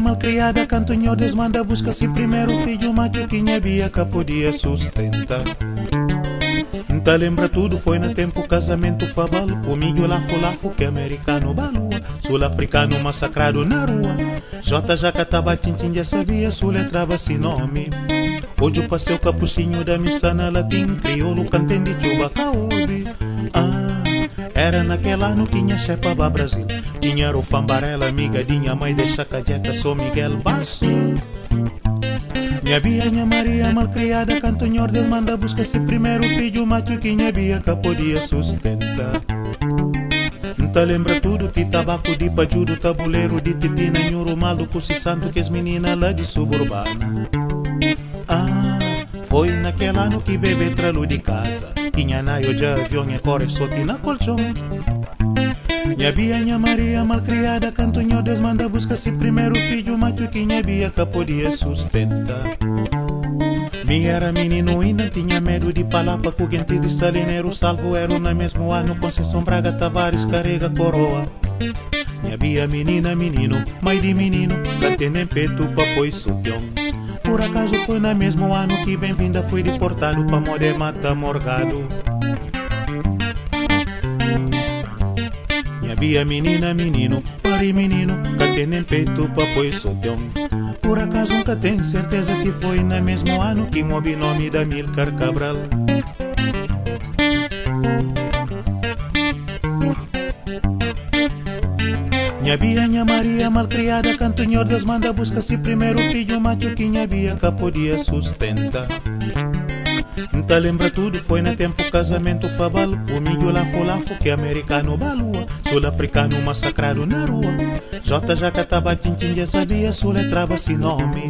malcriada, cantonho desmanda, busca-se primeiro filho, macho que minha bia que podia sustentar. Tá lembra tudo, foi no tempo casamento fabalo Comigo lá lafo que americano balua. Sul-africano massacrado na rua. Jota já catava tintin já sabia Sul letrava se nome Hoje passei o capuchinho da missa na latim Crioulo cantando de chuva caobi era naquela que tinha chepa para Brasil Tinha o fambarela, amigadinha, mãe deixa cajeta Sou Miguel Basso minha Bia, minha Maria, malcriada, cantonhor Deus manda buscar-se primeiro filho macho que minha Bia que podia sustentar. Tá lembra tudo que tabaco de pajudo, tabuleiro de titina, nhuro maluco, se santo que as meninas lá de suburbana. Ah, foi naquele ano que bebê tralo de casa, tinha naio de avião e corre sote na colchão. Minha Bia, minha Maria, malcriada, cantonho Deus manda buscar-se primeiro filho macho que minha Bia que podia sustentar. Me era menino e não tinha medo de palapa com gente de salineiro salvo era no mesmo ano Conceição Braga Tavares carrega coroa Minha Bia menina menino, mãe de menino, cantei nem peito pra pois sutião Por acaso foi no mesmo ano que bem-vinda foi deportado pra Modé Mata Morgado Bia menina, menino, pare menino, cantei nem peito pra pois sotão. Por acaso nunca tem certeza se foi no mesmo ano que mobi nome da Milcar Cabral. Minha Bia, minha Maria, malcriada, cantonhor Deus manda busca-se primeiro filho macho. Que minha Bia que podia sustentar. Tá lembra tudo, foi no tempo casamento fabalo Comigo lá lafo que americano balua. Sul-africano massacrado na rua. Jota já catava tintin, já sabia soletrava se nome.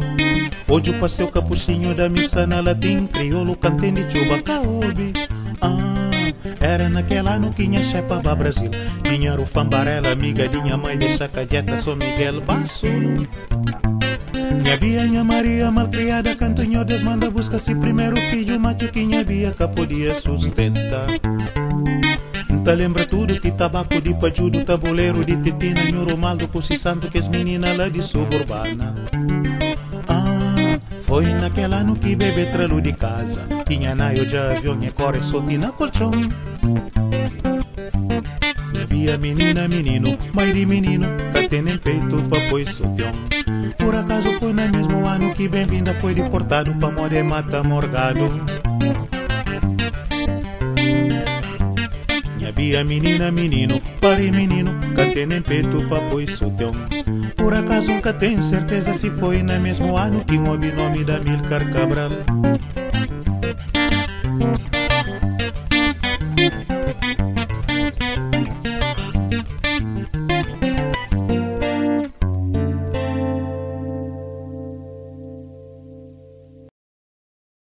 Hoje o capuchinho da missa na latim Crioulo cantando de chuva caobi naquela ano que tinha chepa pra Brasil Tinha o fambarela, amigadinha mãe deixa cajeta Sou Miguel Basso minha Bia, minha Maria, malcriada, cantonho Deus manda busca-se primeiro filho minha Bia que podia sustentar. Tá lembra tudo que tabaco de pajudo, tabuleiro de titina, nhuro maldo, com santo que as meninas lá de suburbana. Foi naquele ano que bebê tralo de casa, tinha naio de avião e corre sote na colchão. Minha Bia, menina, menino, mãe de menino, catei nem peito pra pois soteão. Por acaso foi no mesmo ano que bem-vinda foi deportado pra More Mata Morgado. Minha Bia, menina, menino, pare menino, cantei nem peito pra pois sotão. Por acaso nunca tem certeza se foi no mesmo ano que mobi nome da Milcar Cabral.